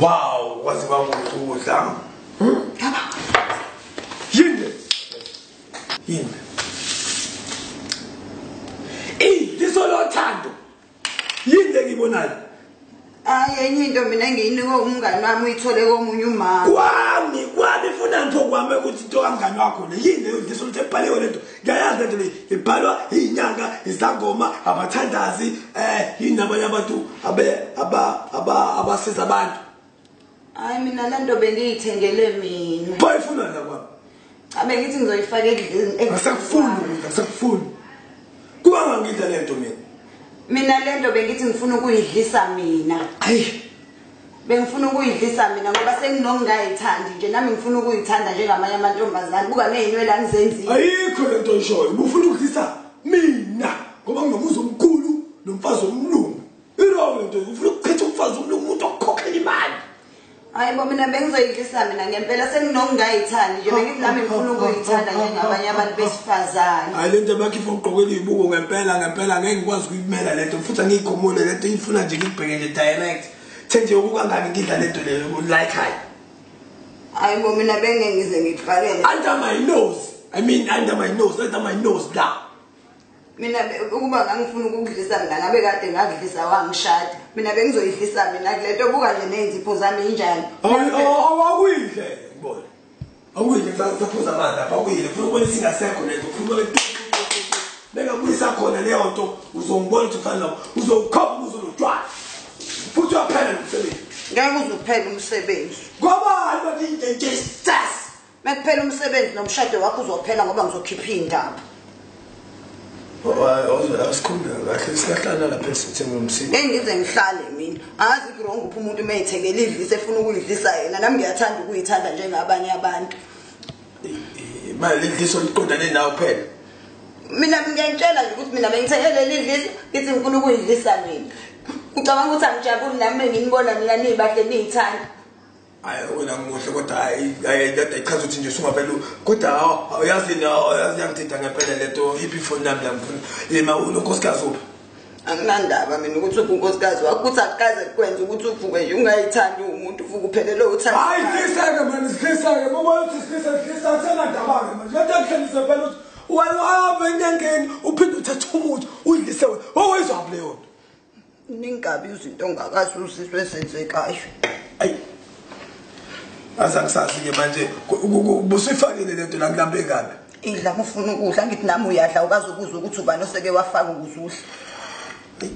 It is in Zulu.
wow kwazi kwakukudla yini yini Eh lisolothando yini engibonayo hayi enye into mina engiyinikwe umngani wami uyithole komunye umama. Kwami kwami funa mpho kwami ukuthi into kamngani wakho le. Yini leyo ndiso ukuthi ebhaliwe lento ngiyayazi lento le. Ibhalwa iyinyanga izangoma abathandazi eh yini nabanye abantu abe aba aba abasiza abantu. Hayi mina le nto bengiyithengele mina. Bayifuna la kwami. Abe ngithi ngizoyifaka endlini asekufuni ukuthi asekufuni kuba ngangidla lento mina. Mina le nto bengithi ngifuna ukuyidlisa mina. Ayi. Bengifuna ukuyidlisa mina ngoba senginokungayithandi nje nami ngifuna ukuyithanda njengamanye amantombazane. Buka neyinwele angizenzile ayikho lento oyishoyo ubufuna ukudlisa mina ngoba nginomuzi omkhulu nomfazi omlungu. Irong lento ufuna ukukhetha umfazi omlungu. umuntu okukhokhela imali hayi bo mina bengizoyidlisa mina ngempela senginokungayithandi nje bengithi nami ngifuna ukuyithanda njengabanye abantu besifazane. Hayi lento bakhifa ugqokela iy'buko ngempela ngempela ngeke ngikwazi ukuyimela lento futhi angiyikhumule lento ifuna nje ngikubheke nje direct. The nje okukangaki ngidla lento leyo like hayi. Hayi bo mina bengengize ngikufakele under my nose i mean under my nose under my nose la mina be- ukuba ngangifuna ukukudlisa mina ngabe kade ngakudlisa wangishada. Mina bengizoyidlisa mina kulento buka nje ney'nzipho zami injani? Awakuyile ngibona awuyile saphuza amanzi apha awuyile funa ukubona isingasekho lento funa ukubona bengabuyisa khona leyo nto uzongibona ukuthi ufana nabo uzowukhopha uzolotshwala futhi uyaphela nomsebenzi. Ngeke uze uphele umsebenzi ngobani bathi intentesas mekuphela umsebenzi nomshado wakho uzophela ngoba ngizokhipha iy'ndaba asikhulumela kahle sikahlala lapha esithenge umsini ngeke ngize ngihlale mina. Angazi kurongo uphi umuntu uma eyithengela idlisa efuna ukuyidlisa yena. Nami ngiyathanda ukuyithanda njengabanye abantu. Manje lidliso liqondane nawe kuphela? Mina ngiyayitshela nje ukuthi mina bengithengele leli dlisa ngithi ngifuna ukuyidlisa mina. Ucabanga ukuthi angijabuli nami menginibona nina niyibahle niyithanda hayi wena ngimuhle kodwa hayi hayi lento ichaza ukuthi nje usungavele kodwa hawu, uyazi na- uyazi yangithinta ngempela lento iphi ifoni nami la ngifuna? Yema unonkosikazi uphi? Anginandaba mina ukuthi uphi unkosikazi wakho ukuthi akukaze kukwenza ukuthi uvuke nje ungayithandi umuntu uvuke uphelele uthanda hayi dliseke mani sidliseke bobona ukuthi sidlisa sidlisa senadabange manje lento engihlelise phela ukuthi uhambe enyangeni uphinde uthathe umuthi uyidlise wena. Owezwaphi leyo nto ningabi izinto ongakazi uzizwe ezenzekayo aza kusasi-ke manje busuyifakile le nto la kulambe kabi idla kufuna ukudla ngithi nami uyadla ukazi ukuzwa ukuthi ubani oseke wafaka ukuze udle.